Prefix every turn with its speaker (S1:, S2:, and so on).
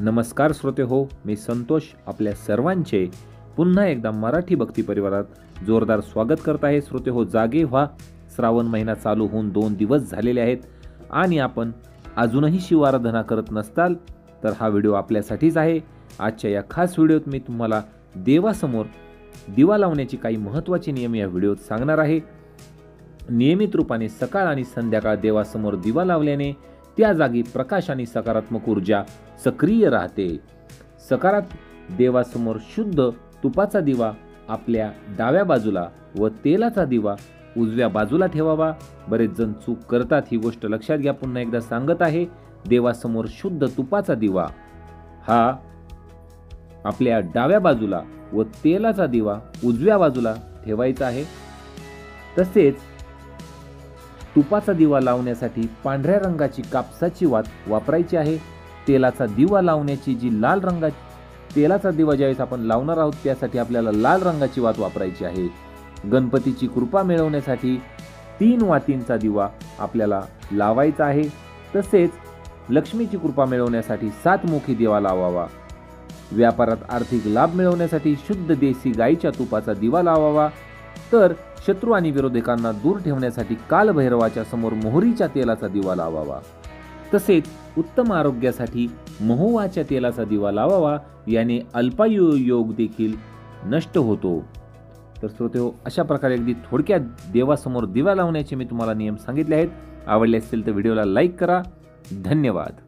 S1: नमस्कार श्रोते हो मी संतोष आपल्या सर्वांचे पुन्हा एकदा मराठी भक्ती परिवारात जोरदार स्वागत करत आहे. श्रोते हो जागे व्हा. श्रावण महिना चालू होऊन दोन दिवस झालेले आहेत आणि आपण अजूनही शिवाराधना करत नसताल तर हा व्हिडिओ आपल्यासाठीच आहे. आजच्या या खास व्हिडिओत मी तुम्हाला देवासमोर दिवा लावण्याची काही महत्त्वाचे नियम या व्हिडिओत सांगणार आहे. नियमित रूपाने सकाळ आणि संध्याकाळ देवासमोर दिवा लावल्याने त्या जागी प्रकाश आणि सकारात्मक ऊर्जा सक्रिय राहते. सकारात देवासमोर शुद्ध तुपाचा दिवा आपल्या डाव्या बाजूला व तेलाचा दिवा उजव्या बाजूला ठेवावा. बरेच जण चूक करतात ही गोष्ट लक्षात घ्या. पुन्हा एकदा सांगत आहे देवासमोर शुद्ध तुपाचा दिवा. हा आपल्या डाव्या बाजूला व तेलाचा दिवा उजव्या बाजूला ठेवायचा आहे. तसेच तुपाचा दिवा लावण्यासाठी पांढऱ्या रंगाची कापसाची वात वापरायची आहे. तेलाचा दिवा लावण्याची जी लाल रंगा तेलाचा दिवा ज्यावेळेस आपण लावणार आहोत त्यासाठी आपल्याला लाल रंगाची वात वापरायची आहे. गणपतीची कृपा मिळवण्यासाठी तीन वातींचा दिवा आपल्याला लावायचा आहे. तसेच लक्ष्मीची कृपा मिळवण्यासाठी सातमुखी दिवा लावावा. व्यापारात आर्थिक लाभ मिळवण्यासाठी शुद्ध देशी गाईच्या तुपाचा दिवा लावावा. तर शत्रू आणि विरोधकांना दूर ठेवण्यासाठी कालभैरवाच्या समोर मोहरीच्या तेलाचा दिवा लावावा. तसेच उत्तम आरोग्यासाठी महुवाच्या तेलाचा दिवा लावावा याने अल्पायु योग देखील नष्ट होतो. तर श्रोते हो अशा प्रकारे अगदी थोडक्यात देवासमोर दिवा लावण्याचे मी तुम्हाला नियम सांगितले आहेत. आवडले असतील तर व्हिडिओला लाईक करा. धन्यवाद.